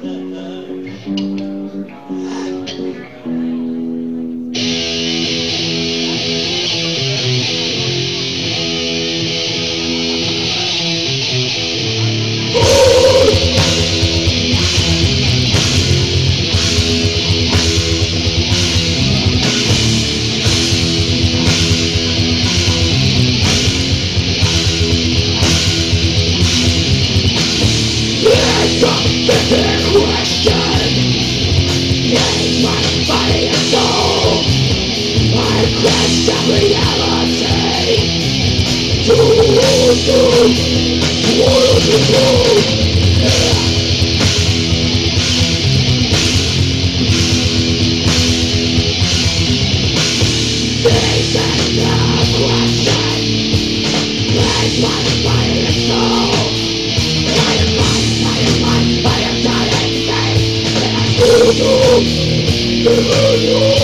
失礼。request of reality To listen, what to do This is the question Please modify the soul Modify, modify, modify, modify, modify, modify, modify, modify, modify, modify,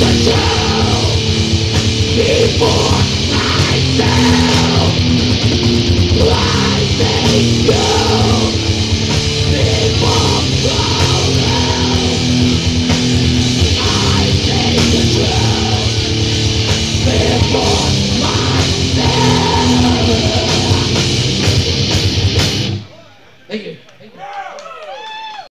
the truth before myself.